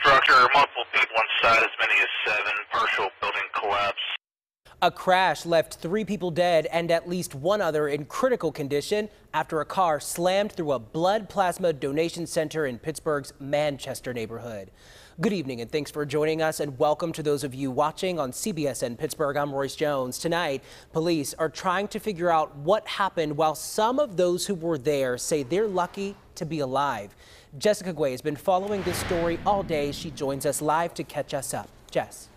structure, multiple people inside, as many as seven, partial building collapse. A crash left three people dead and at least one other in critical condition after a car slammed through a blood plasma donation center in Pittsburgh's Manchester neighborhood. Good evening and thanks for joining us and welcome to those of you watching on CBSN Pittsburgh. I'm Royce Jones. Tonight, police are trying to figure out what happened while some of those who were there say they're lucky to be alive. Jessica Guay has been following this story all day. She joins us live to catch us up. Jess.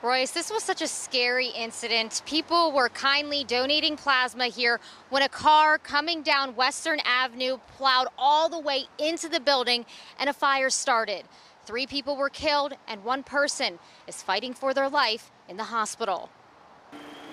Royce, this was such a scary incident. People were kindly donating plasma here when a car coming down Western Avenue plowed all the way into the building and a fire started. Three people were killed and one person is fighting for their life in the hospital.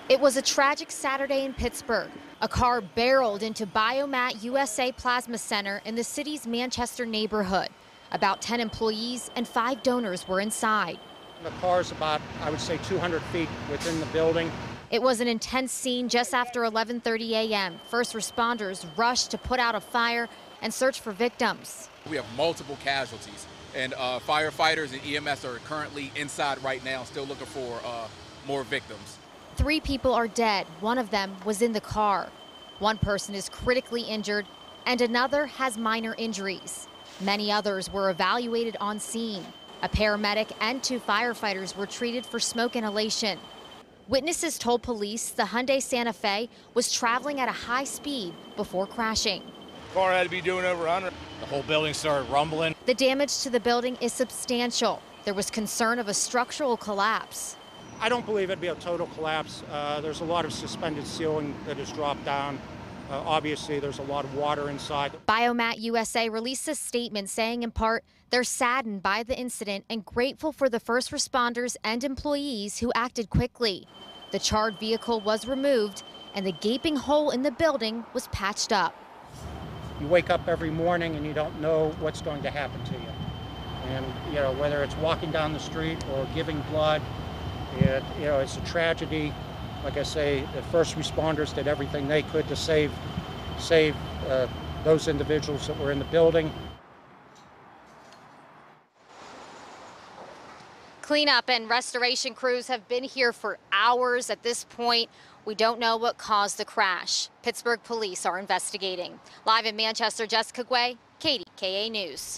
It was a tragic Saturday in Pittsburgh. A car barreled into Biomat USA Plasma Center in the city's Manchester neighborhood. About 10 employees and five donors were inside. The car's about, I would say, 200 feet within the building. It was an intense scene just after 11:30 a.m. First responders rushed to put out a fire and search for victims. We have multiple casualties, and uh, firefighters and EMS are currently inside right now, still looking for uh, more victims. Three people are dead. One of them was in the car. One person is critically injured, and another has minor injuries. Many others were evaluated on scene. A paramedic and two firefighters were treated for smoke inhalation. Witnesses told police the Hyundai Santa Fe was traveling at a high speed before crashing. Car had to be doing over 100. The whole building started rumbling. The damage to the building is substantial. There was concern of a structural collapse. I don't believe it'd be a total collapse. Uh, there's a lot of suspended ceiling that has dropped down. Uh, obviously, there's a lot of water inside. Biomat USA released a statement saying, in part, they're saddened by the incident and grateful for the first responders and employees who acted quickly. The charred vehicle was removed and the gaping hole in the building was patched up. You wake up every morning and you don't know what's going to happen to you. And, you know, whether it's walking down the street or giving blood, it, you know, it's a tragedy. Like I say, the first responders did everything they could to save, save uh, those individuals that were in the building. Cleanup and restoration crews have been here for hours at this point. We don't know what caused the crash. Pittsburgh police are investigating. Live in Manchester, Jessica Guay, KDKA News.